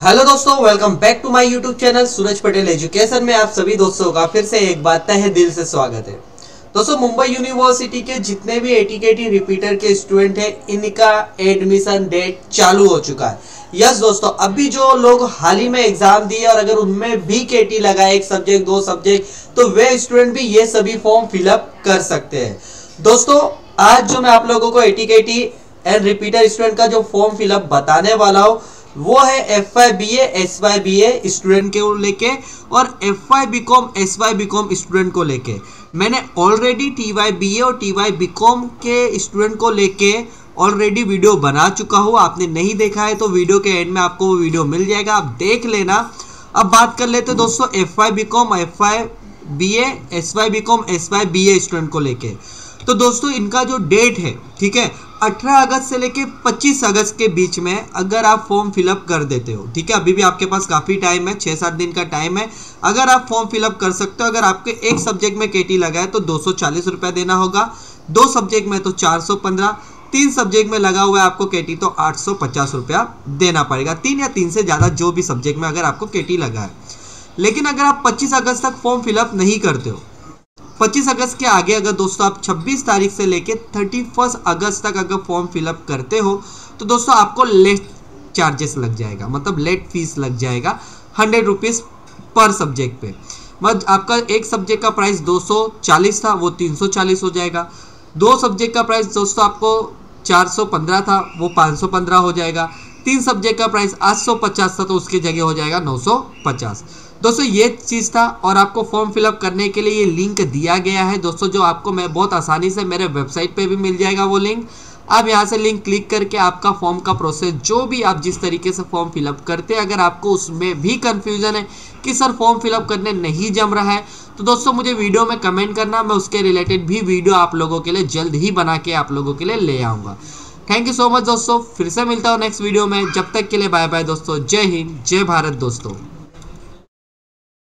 Hello दोस्तों welcome back to my YouTube channel Suraj Patel education में आप सभी दोस्तों का फिर से एक बात तय दिल से स्वागत है। दोस्तों, मुंबई यूनिवर्सिटी के जितने भी एटीकेटी रिपीटर के स्टूडेंट हैं, इनका एडमिशन डेट चालू हो चुका है। यस दोस्तों, अभी जो लोग हाल ही में एग्ज़ाम दिए और अगर उनमें भी केटी लगाए, एक सब्जेक्ट दो सब्जेक्ट तो वे स्टूडेंट भी ये सभी फॉर्म फिलअप कर सकते हैं। दोस्तों, आज जो मैं आप लोगों को एटीकेटी एंड रिपीटर स्टूडेंट का जो फॉर्म फिलअप बताने वाला हूँ वो है F Y B S Y B A student के लेके और F Y B com S Y B com student को लेके मैंने already T Y B A और टी वाई बी कॉम के स्टूडेंट को लेके ऑलरेडी वीडियो बना चुका हूँ आपने नहीं देखा है तो वीडियो के एंड में आपको वो वीडियो मिल जाएगा आप देख लेना अब बात कर लेते दोस्तों F Y B com F Y B S Y B com S Y B A student को लेके तो दोस्तों इनका जो डेट है ठीक है 18 अगस्त से लेके 25 अगस्त के बीच में अगर आप फॉर्म फिलअप कर देते हो, ठीक है? अभी भी आपके पास काफ़ी टाइम है छः सात दिन का टाइम है। अगर आप फॉर्म फिलअप कर सकते हो, अगर आपके एक सब्जेक्ट में केटी लगा है तो दो सौ देना होगा। दो सब्जेक्ट में तो चार तीन सब्जेक्ट में लगा हुआ है आपको केटी तो आठ सौ रुपया देना पड़ेगा। तीन या तीन से ज़्यादा जो भी सब्जेक्ट में अगर आपको केटी लगा है। लेकिन अगर आप 25 अगस्त तक फॉर्म फिलअप नहीं करते हो 25 अगस्त के आगे अगर दोस्तों आप 26 तारीख से लेके 31 अगस्त तक अगर फॉर्म फिलअप करते हो तो दोस्तों आपको लेट चार्जेस लग जाएगा। मतलब लेट फ़ीस लग जाएगा हंड्रेड रुपीज़ पर सब्जेक्ट पे। मतलब आपका एक सब्जेक्ट का प्राइस 240 था, वो 340 हो जाएगा। दो सब्जेक्ट का प्राइस दोस्तों आपको 415 था, वो 515 हो जाएगा। तीन सब्जेक्ट का प्राइस 850 था तो उसकी जगह हो जाएगा 950 दोस्तों, ये चीज़ था और आपको फॉर्म फिलअप करने के लिए ये लिंक दिया गया है। दोस्तों, जो आपको मैं बहुत आसानी से मेरे वेबसाइट पे भी मिल जाएगा वो लिंक आप यहाँ से लिंक क्लिक करके आपका फॉर्म का प्रोसेस जो भी आप जिस तरीके से फॉर्म फिलअप करते हैं, अगर आपको उसमें भी कन्फ्यूज़न है कि सर फॉर्म फिलअप करने नहीं जम रहा है तो दोस्तों, मुझे वीडियो में कमेंट करना, मैं उसके रिलेटेड भी वीडियो आप लोगों के लिए जल्द ही बना के आप लोगों के लिए ले आऊँगा। थैंक यू सो मच दोस्तों। फिर से मिलता हूँ नेक्स्ट वीडियो में। जब तक के लिए बाय बाय दोस्तों। जय हिंद, जय भारत, दोस्तों।